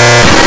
Yeah.